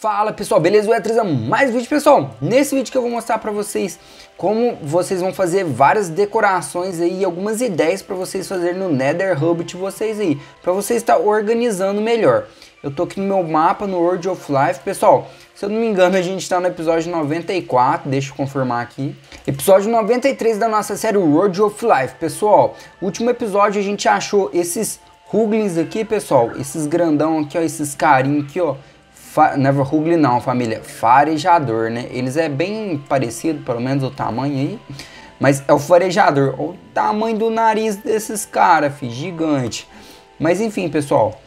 Fala pessoal, beleza? O Etriza, mais vídeo pessoal. Nesse vídeo que eu vou mostrar para vocês como vocês vão fazer várias decorações aí, algumas ideias para vocês fazerem no Nether Hub de vocês aí, para vocês estar organizando melhor. Eu tô aqui no meu mapa no World of Life, pessoal. Se eu não me engano, a gente está no episódio 94, deixa eu confirmar aqui. Episódio 93 da nossa série World of Life, pessoal. Último episódio a gente achou esses Ruglins aqui, pessoal, esses grandão aqui, ó, esses carinhos aqui, ó Fa Hugly não, família. Farejador, né? Eles é bem parecido, pelo menos o tamanho aí. Mas é o farejador. o tamanho do nariz desses caras. Gigante. Mas enfim, pessoal.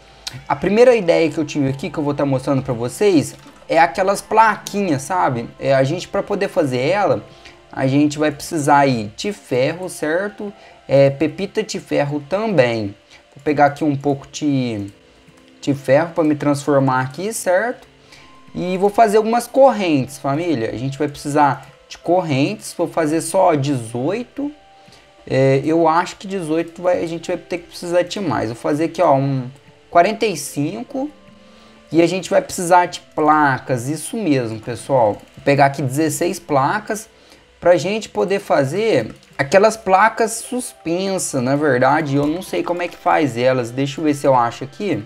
A primeira ideia que eu tive aqui, que eu vou estar tá mostrando pra vocês, é aquelas plaquinhas, sabe? É, a gente, pra poder fazer ela, a gente vai precisar aí de ferro, certo? É, pepita de ferro também. Vou pegar aqui um pouco de de ferro para me transformar aqui, certo? E vou fazer algumas correntes, família. A gente vai precisar de correntes, vou fazer só 18. É, eu acho que 18 vai, a gente vai ter que precisar de mais. Vou fazer aqui, ó, um 45. E a gente vai precisar de placas, isso mesmo, pessoal. Vou pegar aqui 16 placas para a gente poder fazer aquelas placas suspensas, na verdade. Eu não sei como é que faz elas. Deixa eu ver se eu acho aqui.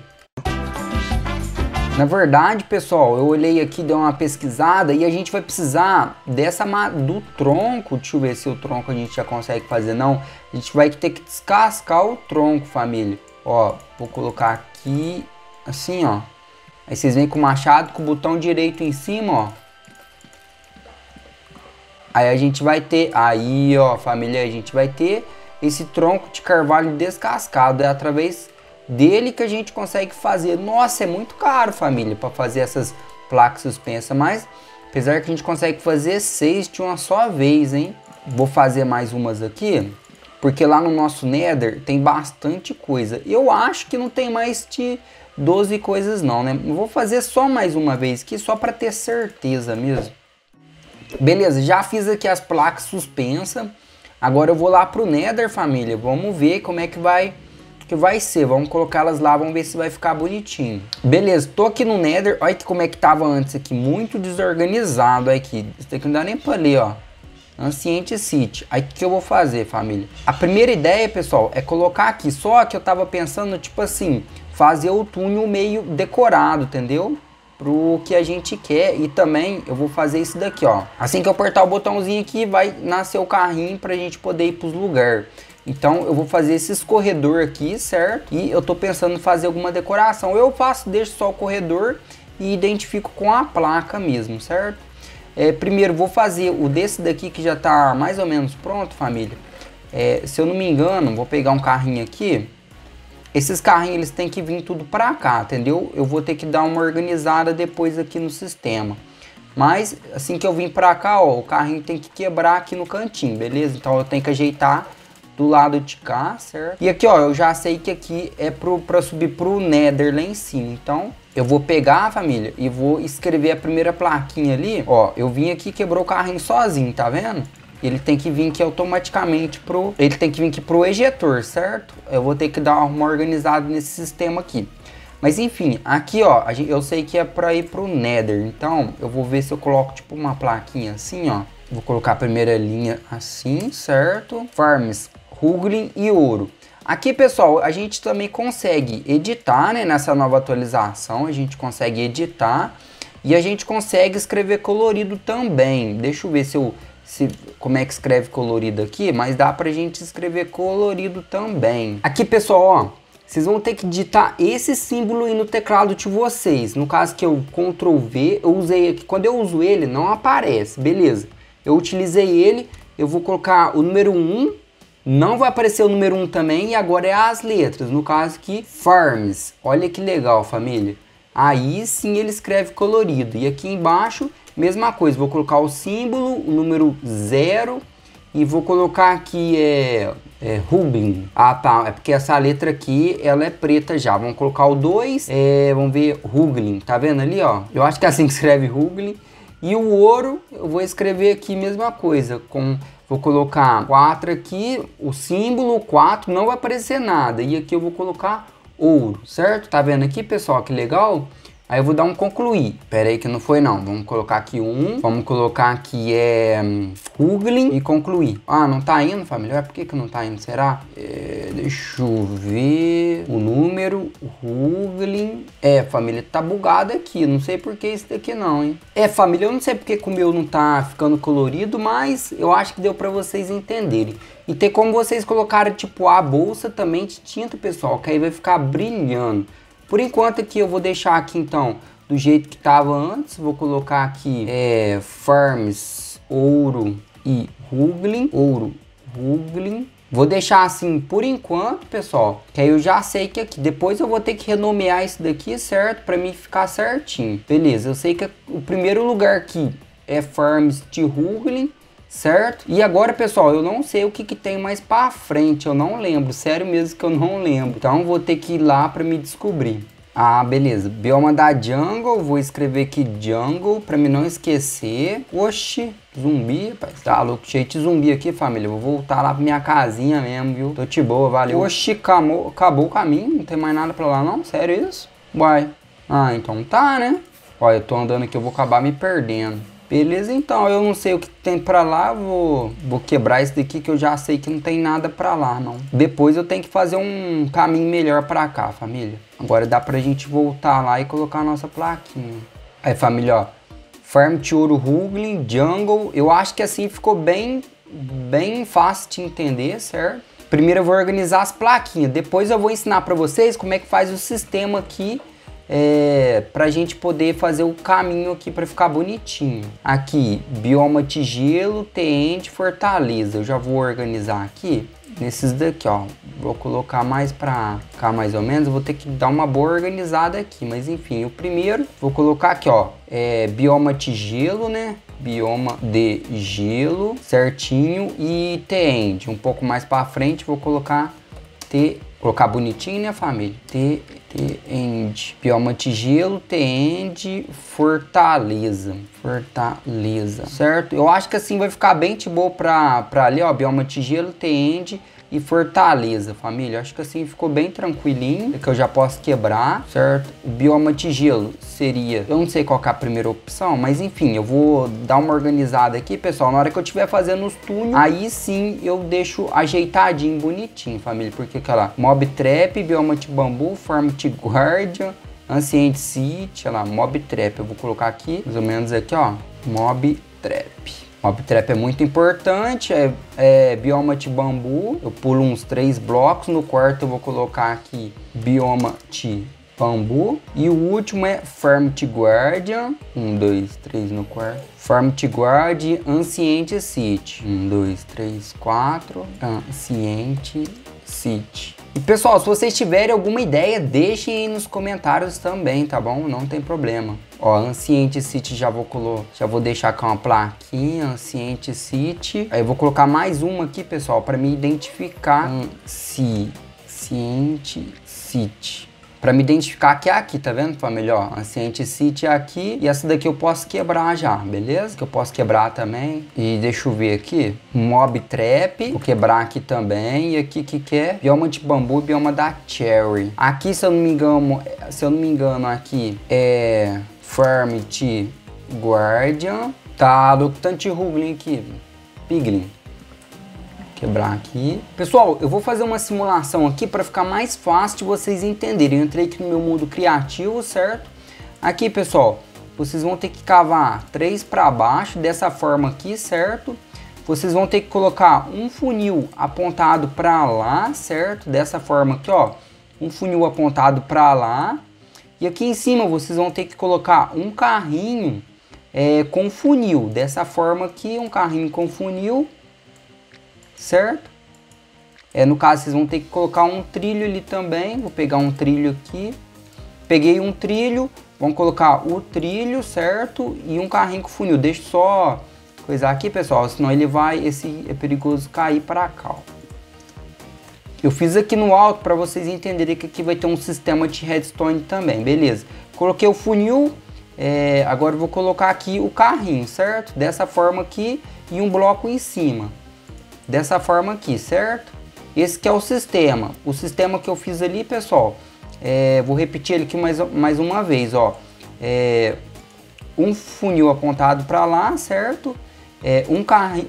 Na verdade, pessoal, eu olhei aqui, dei uma pesquisada e a gente vai precisar dessa do tronco. Deixa eu ver se o tronco a gente já consegue fazer. Não, a gente vai ter que descascar o tronco, família. Ó, vou colocar aqui, assim, ó. Aí vocês vêm com o machado, com o botão direito em cima, ó. Aí a gente vai ter, aí, ó, família, a gente vai ter esse tronco de carvalho descascado. É através dele que a gente consegue fazer. Nossa, é muito caro, família, para fazer essas placas suspensas, mas apesar que a gente consegue fazer seis de uma só vez, hein? Vou fazer mais umas aqui, porque lá no nosso Nether tem bastante coisa. Eu acho que não tem mais de 12 coisas não, né? vou fazer só mais uma vez aqui, só para ter certeza mesmo. Beleza, já fiz aqui as placas suspensas. Agora eu vou lá pro Nether, família. Vamos ver como é que vai que vai ser. Vamos colocá-las lá, vamos ver se vai ficar bonitinho. Beleza, tô aqui no Nether. Olha como é que tava antes aqui, muito desorganizado. Aqui, isso daqui não dá nem pra ler, ó. Ancient City. Aí o que eu vou fazer, família? A primeira ideia, pessoal, é colocar aqui. Só que eu tava pensando, tipo assim, fazer o túnel meio decorado, entendeu? Pro que a gente quer. E também eu vou fazer isso daqui, ó. Assim que eu apertar o botãozinho aqui, vai nascer o carrinho pra gente poder ir pros lugares. Então eu vou fazer esse escorredor aqui, certo? E eu tô pensando em fazer alguma decoração. Eu faço, deixo só o corredor e identifico com a placa mesmo, certo? É, primeiro vou fazer o desse daqui que já tá mais ou menos pronto, família. É, se eu não me engano, vou pegar um carrinho aqui. Esses carrinhos eles têm que vir tudo para cá, entendeu? Eu vou ter que dar uma organizada depois aqui no sistema. Mas assim que eu vim para cá, ó, o carrinho tem que quebrar aqui no cantinho, beleza? Então eu tenho que ajeitar do lado de cá, certo? E aqui, ó, eu já sei que aqui é pro, pra subir pro Nether lá em cima. Então, eu vou pegar, família, e vou escrever a primeira plaquinha ali. Ó, eu vim aqui quebrou o carrinho sozinho, tá vendo? Ele tem que vir aqui automaticamente pro... Ele tem que vir aqui pro ejetor, certo? Eu vou ter que dar uma organizada nesse sistema aqui. Mas enfim, aqui ó, eu sei que é pra ir pro Nether. Então, eu vou ver se eu coloco tipo uma plaquinha assim, ó. Vou colocar a primeira linha assim, certo? Farms Ruglin e Ouro. Aqui, pessoal, a gente também consegue editar, né? Nessa nova atualização, a gente consegue editar e a gente consegue escrever colorido também. Deixa eu ver se eu, se, como é que escreve colorido aqui, mas dá pra gente escrever colorido também. Aqui, pessoal, ó, vocês vão ter que digitar esse símbolo aí no teclado de vocês. No caso que eu Ctrl V, eu usei aqui. Quando eu uso ele, não aparece, beleza. Eu utilizei ele, eu vou colocar o número 1 não vai aparecer o número 1 também e agora é as letras, no caso aqui Farms. Olha que legal, família. Aí sim ele escreve colorido. E aqui embaixo, mesma coisa, vou colocar o símbolo, o número 0 e vou colocar aqui é, é Rubin. Ah tá, é porque essa letra aqui ela é preta já. Vamos colocar o 2, é, vamos ver Ruglin, tá vendo ali ó? Eu acho que é assim que escreve Ruglin. E o ouro eu vou escrever aqui mesma coisa, com Vou colocar 4 aqui, o símbolo 4, não vai aparecer nada. E aqui eu vou colocar ouro, certo? Tá vendo aqui, pessoal, que legal? Aí eu vou dar um concluir. Pera aí que não foi não. Vamos colocar aqui um. Vamos colocar aqui é Googling e concluir. Ah, não tá indo, família? Por que que não tá indo? Será? É, deixa eu ver o número. Googling. É, família, tá bugado aqui. Não sei por que isso daqui não, hein? É, família, eu não sei porque que o meu não tá ficando colorido, mas eu acho que deu pra vocês entenderem. E tem como vocês colocarem, tipo, a bolsa também de tinta, pessoal, que aí vai ficar brilhando. Por enquanto aqui eu vou deixar aqui então do jeito que estava antes. Vou colocar aqui é, Farms, Ouro e Ruglin. Ouro, Ruglin. Vou deixar assim por enquanto, pessoal, que aí eu já sei que aqui, depois eu vou ter que renomear isso daqui, certo? Para mim ficar certinho. Beleza, eu sei que o primeiro lugar aqui é Farms de Ruglin, certo? E agora, pessoal, eu não sei o que, que tem mais para frente, eu não lembro, sério mesmo que eu não lembro. Então vou ter que ir lá para me descobrir. Ah, beleza. Bioma da jungle, vou escrever aqui jungle para me não esquecer. Oxi, zumbi, rapaz. Tá louco, cheio de zumbi aqui, família. Vou voltar lá pra minha casinha mesmo, viu? Tô de boa, valeu. Oxi, acabou, acabou o caminho, não tem mais nada pra lá não? Sério isso? Uai. Ah, então tá, né? Olha, eu tô andando aqui, eu vou acabar me perdendo. Beleza, então eu não sei o que tem pra lá, vou, vou quebrar isso daqui que eu já sei que não tem nada pra lá, não. Depois eu tenho que fazer um caminho melhor pra cá, família. Agora dá pra gente voltar lá e colocar a nossa plaquinha. Aí, família, ó. Farm Ouro Ruglin, Jungle. Eu acho que assim ficou bem, bem fácil de entender, certo? Primeiro eu vou organizar as plaquinhas. Depois eu vou ensinar pra vocês como é que faz o sistema aqui é, para a gente poder fazer o caminho aqui para ficar bonitinho. Aqui, bioma tigelo, Teente, Fortaleza. Eu já vou organizar aqui nesses daqui, ó. Vou colocar mais para ficar mais ou menos. Vou ter que dar uma boa organizada aqui, mas enfim. O primeiro, vou colocar aqui, ó. É, bioma tigelo, né? Bioma de gelo, certinho. E Teente. Um pouco mais para frente, vou colocar T Colocar bonitinho, né, família? T, T, End. Bioma Tigelo, T, End, Fortaleza. Fortaleza. Certo? Eu acho que assim vai ficar bem de boa pra, pra ali, ó. Bioma Tigelo, T, End e Fortaleza, família. Acho que assim ficou bem tranquilinho, é que eu já posso quebrar, certo? O bioma tigelo seria, eu não sei qual é a primeira opção, mas enfim, eu vou dar uma organizada aqui, pessoal. Na hora que eu estiver fazendo os túneis, aí sim eu deixo ajeitadinho, bonitinho, família, porque aquela Mob Trap, bioma de bambu, Farm de Guardian, Ancient City, olha lá, Mob Trap. Eu vou colocar aqui, mais ou menos aqui, ó, Mob Trap. Mob Trap é muito importante, é, é, bioma de bambu. Eu pulo uns três blocos. No quarto eu vou colocar aqui bioma de bambu. E o último é Farm to Guardian. Um, dois, três no quarto. Farm to Guard Ancient City. Um, dois, três, quatro. Ancient City. E pessoal, se vocês tiverem alguma ideia, deixem aí nos comentários também, tá bom? Não tem problema. Ó, Ancient City já vou colocar, já vou deixar com uma plaquinha, Ancient City. Aí eu vou colocar mais uma aqui, pessoal, para me identificar. Ancient City para me identificar que é aqui, tá vendo, família? Ó, Ancient City é aqui e essa daqui eu posso quebrar já, beleza? Que eu posso quebrar também. E deixa eu ver aqui, Mob Trap, vou quebrar aqui também. E aqui que que é? Bioma de bambu e bioma da Cherry. Aqui, se eu não me engano, se eu não me engano aqui, é Farm Guardian. Tá, do tanto Ruglin aqui, Piglin quebrar aqui. Pessoal, eu vou fazer uma simulação aqui para ficar mais fácil de vocês entenderem. Eu entrei aqui no meu mundo criativo, certo? Aqui, pessoal, vocês vão ter que cavar três para baixo dessa forma aqui, certo? Vocês vão ter que colocar um funil apontado para lá, certo? Dessa forma aqui, ó. Um funil apontado para lá. E aqui em cima vocês vão ter que colocar um carrinho é, com funil. Dessa forma aqui, um carrinho com funil certo? É, no caso, vocês vão ter que colocar um trilho ali também. Vou pegar um trilho aqui. Peguei um trilho, vamos colocar o trilho, certo? E um carrinho com funil. Deixa só coisar aqui, pessoal, senão ele vai, esse é perigoso cair para cá, ó. Eu fiz aqui no alto para vocês entenderem que aqui vai ter um sistema de redstone também, beleza? Coloquei o funil, é, agora vou colocar aqui o carrinho, certo? Dessa forma aqui e um bloco em cima dessa forma aqui, certo? Esse que é o sistema. O sistema que eu fiz ali, pessoal, é, vou repetir ele aqui mais, mais uma vez, ó. é, um funil apontado para lá, certo? É, um,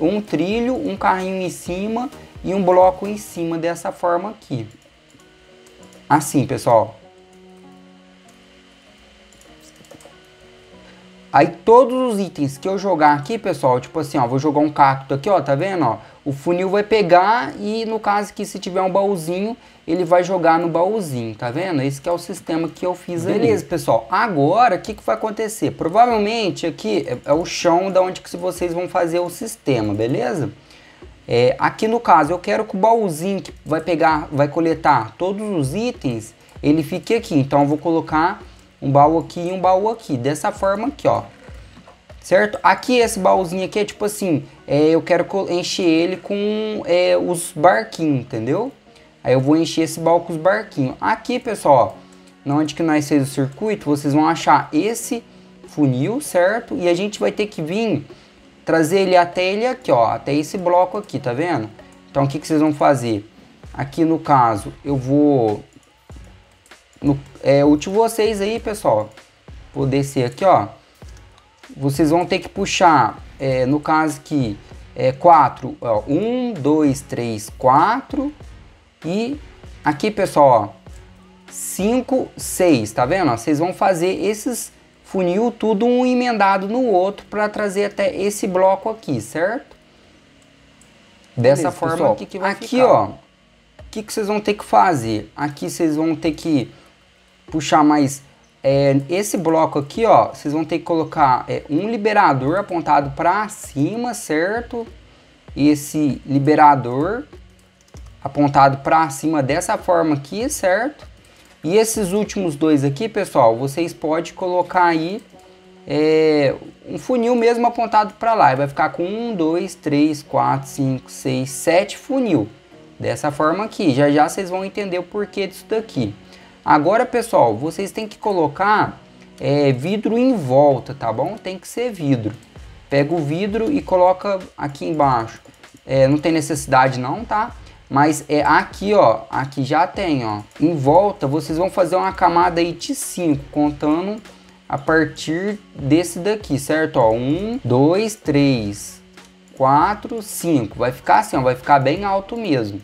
um trilho, um carrinho em cima e um bloco em cima dessa forma aqui. Assim, pessoal. Aí todos os itens que eu jogar aqui, pessoal, tipo assim, ó, vou jogar um cacto aqui, ó, tá vendo, ó? O funil vai pegar e no caso que se tiver um baúzinho, ele vai jogar no baúzinho, tá vendo? Esse que é o sistema que eu fiz Beleza, ali. Beleza, pessoal. Agora, o que, que vai acontecer? Provavelmente aqui é, é, o chão da onde que vocês vão fazer o sistema, beleza? É, aqui no caso, eu quero que o baúzinho que vai pegar, vai coletar todos os itens, ele fique aqui. Então eu vou colocar um baú aqui e um baú aqui, dessa forma aqui, ó. Certo? Aqui esse baúzinho aqui é tipo assim, é, eu quero encher ele com é, os barquinhos, entendeu? Aí eu vou encher esse baú com os barquinhos. Aqui, pessoal, ó, onde que nós fez o circuito, vocês vão achar esse funil, certo? E a gente vai ter que vir trazer ele até ele aqui, ó, até esse bloco aqui, tá vendo? Então o que, que vocês vão fazer? Aqui no caso, eu vou no, é útil vocês aí, pessoal. Vou descer aqui, ó. Vocês vão ter que puxar, é, no caso aqui, é 4, ó, 1, 2, 3, 4 e aqui, pessoal, ó, 5, 6, tá vendo? Vocês vão fazer esses funil tudo um emendado no outro para trazer até esse bloco aqui, certo? Dessa Beleza, forma pessoal, aqui que vai aqui, ficar. ó, o que, que vocês vão ter que fazer? Aqui vocês vão ter que puxar mais é, esse bloco aqui, ó, vocês vão ter que colocar é, um liberador apontado para cima, certo? Esse liberador apontado para cima dessa forma aqui, certo? E esses últimos dois aqui, pessoal, vocês podem colocar aí é, um funil mesmo apontado para lá. vai ficar com um, dois, três, quatro, cinco, seis, sete funil. Dessa forma aqui. Já já vocês vão entender o porquê disso daqui. Agora, pessoal, vocês têm que colocar é, vidro em volta, tá bom? Tem que ser vidro. Pega o vidro e coloca aqui embaixo. É, não tem necessidade não, tá? Mas é aqui, ó, aqui já tem, ó. Em volta, vocês vão fazer uma camada aí de 5, contando a partir desse daqui, certo? Ó, 1, 2, 3, 4, 5. Vai ficar assim, ó, vai ficar bem alto mesmo.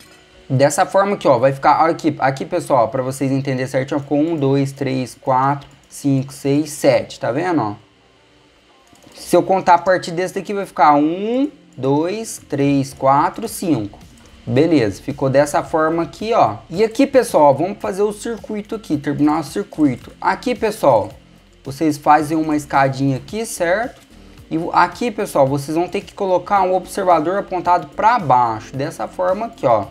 Dessa forma aqui, ó, vai ficar aqui, aqui pessoal, para vocês entenderem certinho, com 1, 2, 3, 4, 5, 6, 7, tá vendo, ó? Se eu contar a partir desse daqui, vai ficar 1, 2, 3, 4, 5. Beleza, ficou dessa forma aqui, ó. E aqui, pessoal, vamos fazer o circuito aqui, terminar o circuito. Aqui, pessoal, vocês fazem uma escadinha aqui, certo? E aqui, pessoal, vocês vão ter que colocar um observador apontado para baixo, dessa forma aqui, ó.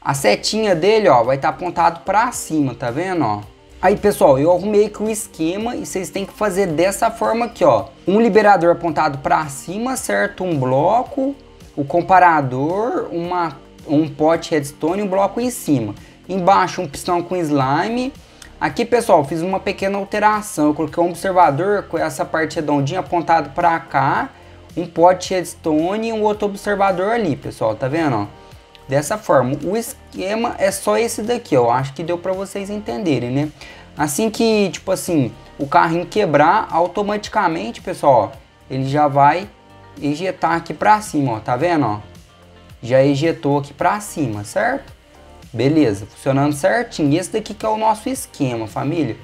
A setinha dele, ó, vai estar tá apontado para cima, tá vendo, ó? Aí, pessoal, eu arrumei aqui o esquema e vocês têm que fazer dessa forma aqui, ó. Um liberador apontado para cima, certo? Um bloco, o comparador, uma, um pote redstone e um bloco em cima. Embaixo, um pistão com slime. Aqui, pessoal, fiz uma pequena alteração. Eu coloquei um observador com essa parte redondinha apontado para cá. Um pote redstone e um outro observador ali, pessoal. Tá vendo, ó? Dessa forma. O esquema é só esse daqui, eu acho que deu para vocês entenderem, né? Assim que, tipo assim, o carrinho quebrar, automaticamente, pessoal, ó, ele já vai ejetar aqui para cima, ó, tá vendo, ó? Já ejetou aqui para cima, certo? Beleza, funcionando certinho. Esse daqui que é o nosso esquema, família.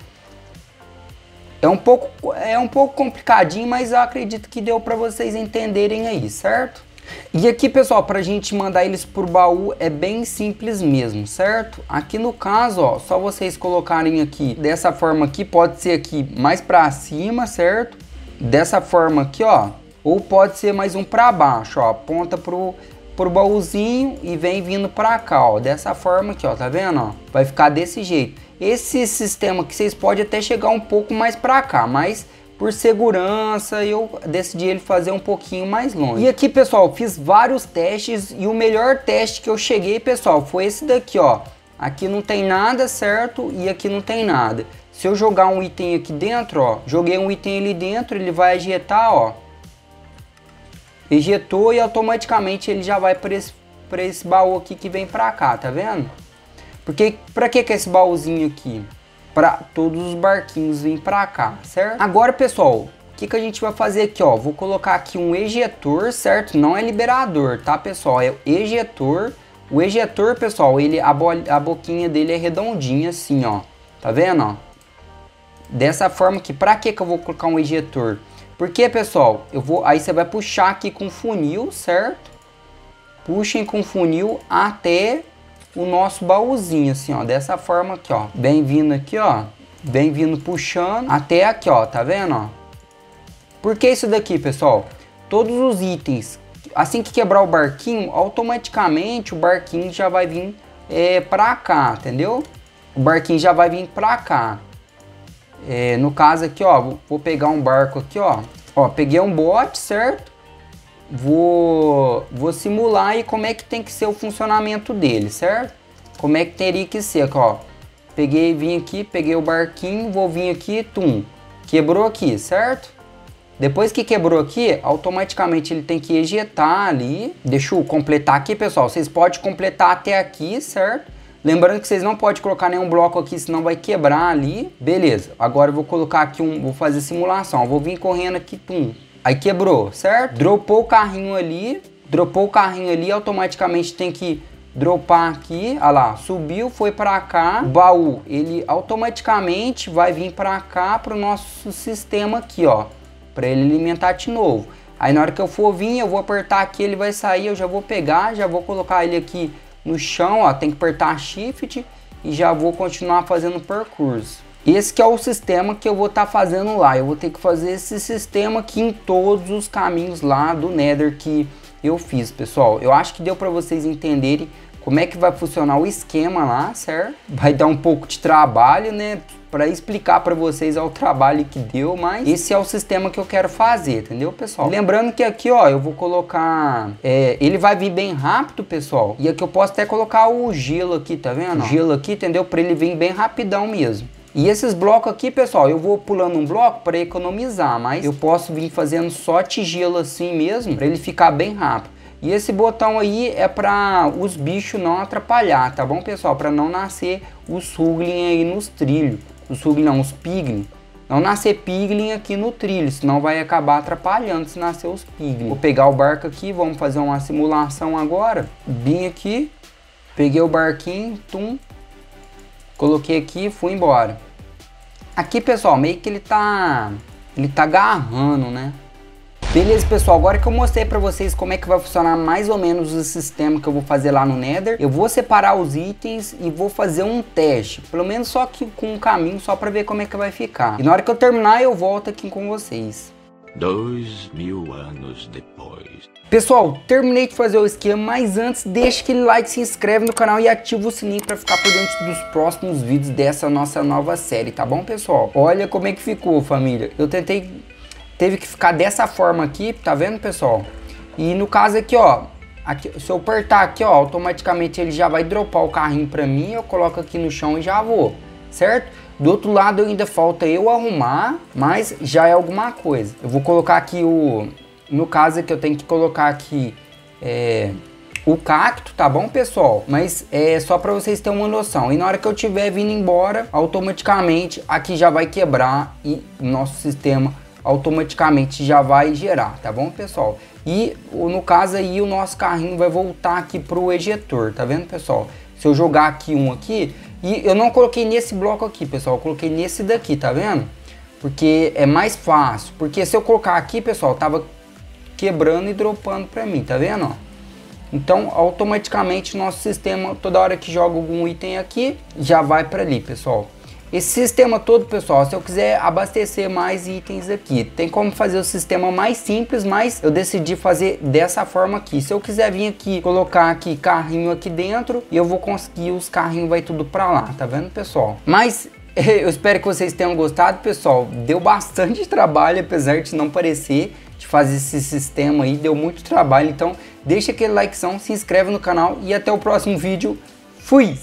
É um pouco, é um pouco complicadinho, mas eu acredito que deu para vocês entenderem aí, certo? E aqui, pessoal, para a gente mandar eles por baú é bem simples mesmo, certo? Aqui no caso, ó, só vocês colocarem aqui dessa forma aqui, pode ser aqui mais para cima, certo? Dessa forma aqui, ó, ou pode ser mais um para baixo, ó, aponta pro pro baúzinho e vem vindo para cá, ó, dessa forma aqui, ó, tá vendo, ó? Vai ficar desse jeito. Esse sistema que vocês podem até chegar um pouco mais para cá, mas por segurança eu decidi ele fazer um pouquinho mais longe. E aqui, pessoal, fiz vários testes e o melhor teste que eu cheguei, pessoal, foi esse daqui, ó. Aqui não tem nada, certo? E aqui não tem nada. Se eu jogar um item aqui dentro, ó, joguei um item ali dentro, ele vai ejetar, ó. Ejetou e automaticamente ele já vai para esse, esse baú aqui que vem pra cá, tá vendo? Porque, pra que que é esse baúzinho aqui? Para todos os barquinhos virem para cá, certo? Agora, pessoal, o que, que a gente vai fazer aqui, ó? Vou colocar aqui um ejetor, certo? Não é liberador, tá, pessoal? É ejetor. O ejetor, pessoal, ele a, a boquinha dele é redondinha assim, ó. Tá vendo, ó? Dessa forma que, pra que que eu vou colocar um ejetor? Porque, pessoal, eu vou, aí você vai puxar aqui com funil, certo? Puxem com funil até o nosso baúzinho, assim, ó. Dessa forma aqui, ó. Bem vindo aqui, ó. Bem vindo puxando até aqui, ó. Tá vendo, ó? Por que isso daqui, pessoal? Todos os itens, assim que quebrar o barquinho, automaticamente o barquinho já vai vir é, pra cá, entendeu? O barquinho já vai vir pra cá. É, no caso aqui, ó, vou pegar um barco aqui, ó. Ó, peguei um bote, certo? Vou, vou simular aí como é que tem que ser o funcionamento dele, certo? Como é que teria que ser, ó. Peguei, vim aqui, peguei o barquinho, vou vir aqui, tum. Quebrou aqui, certo? Depois que quebrou aqui, automaticamente ele tem que ejetar ali. Deixa eu completar aqui, pessoal. Vocês podem completar até aqui, certo? Lembrando que vocês não podem colocar nenhum bloco aqui, senão vai quebrar ali. Beleza, agora eu vou colocar aqui um, vou fazer simulação. Eu vou vir correndo aqui, pum. Aí quebrou, certo? Dropou o carrinho ali, dropou o carrinho ali, automaticamente tem que dropar aqui, olha lá, subiu, foi para cá, o baú, ele automaticamente vai vir para cá para o nosso sistema aqui, ó, para ele alimentar de novo. Aí na hora que eu for vir, eu vou apertar aqui, ele vai sair, eu já vou pegar, já vou colocar ele aqui no chão, ó, tem que apertar Shift e já vou continuar fazendo o percurso. Esse que é o sistema que eu vou estar tá fazendo lá. Eu vou ter que fazer esse sistema aqui em todos os caminhos lá do Nether que eu fiz, pessoal. Eu acho que deu para vocês entenderem como é que vai funcionar o esquema lá, certo? Vai dar um pouco de trabalho, né? para explicar para vocês o trabalho que deu, mas esse é o sistema que eu quero fazer, entendeu, pessoal? Lembrando que aqui, ó, eu vou colocar, é, ele vai vir bem rápido, pessoal, e aqui eu posso até colocar o gelo aqui, tá vendo? O gelo aqui, entendeu? Para ele vir bem rapidão mesmo. E esses blocos aqui, pessoal, eu vou pulando um bloco para economizar, mas eu posso vir fazendo só tigelo assim mesmo, para ele ficar bem rápido. E esse botão aí é para os bichos não atrapalhar, tá bom, pessoal? Para não nascer os Suglin aí nos trilhos os Ruglin não, os Piglin. Não nascer Piglin aqui no trilho, senão vai acabar atrapalhando se nascer os Piglin. Vou pegar o barco aqui, vamos fazer uma simulação agora. Vim aqui, peguei o barquinho, tum, coloquei aqui e fui embora. Aqui, pessoal, meio que ele tá, ele tá agarrando, né? Beleza, pessoal, agora que eu mostrei para vocês como é que vai funcionar mais ou menos o sistema que eu vou fazer lá no Nether, eu vou separar os itens e vou fazer um teste, pelo menos só que com um caminho, só para ver como é que vai ficar. E na hora que eu terminar, eu volto aqui com vocês. Dois mil anos depois. Pessoal, terminei de fazer o esquema, mas antes deixa aquele like, se inscreve no canal e ativa o sininho para ficar por dentro dos próximos vídeos dessa nossa nova série, tá bom, pessoal? Olha como é que ficou, família. Eu tentei teve que ficar dessa forma aqui, tá vendo, pessoal? E no caso aqui, ó, aqui, se eu apertar aqui, ó, automaticamente ele já vai dropar o carrinho pra mim, eu coloco aqui no chão e já vou, certo? Do outro lado ainda falta eu arrumar, mas já é alguma coisa. Eu vou colocar aqui o... No caso aqui eu tenho que colocar aqui é, o cacto, tá bom, pessoal? Mas é só para vocês terem uma noção. E na hora que eu estiver vindo embora, automaticamente aqui já vai quebrar e nosso sistema automaticamente já vai gerar, tá bom, pessoal? E no caso aí o nosso carrinho vai voltar aqui pro ejetor, tá vendo, pessoal? Se eu jogar aqui um aqui, e eu não coloquei nesse bloco aqui, pessoal, coloquei nesse daqui, tá vendo? Porque é mais fácil, porque se eu colocar aqui, pessoal, tava quebrando e dropando pra mim, tá vendo? Então, automaticamente, nosso sistema, toda hora que joga algum item aqui, já vai para ali, pessoal. Esse sistema todo, pessoal, se eu quiser abastecer mais itens aqui, tem como fazer o sistema mais simples, mas eu decidi fazer dessa forma aqui. Se eu quiser vir aqui, colocar aqui carrinho aqui dentro, eu vou conseguir os carrinhos, vai tudo para lá, tá vendo, pessoal? Mas eu espero que vocês tenham gostado, pessoal. Deu bastante trabalho, apesar de não parecer, de fazer esse sistema aí, deu muito trabalho. Então, deixa aquele likezão, se inscreve no canal e até o próximo vídeo. Fui!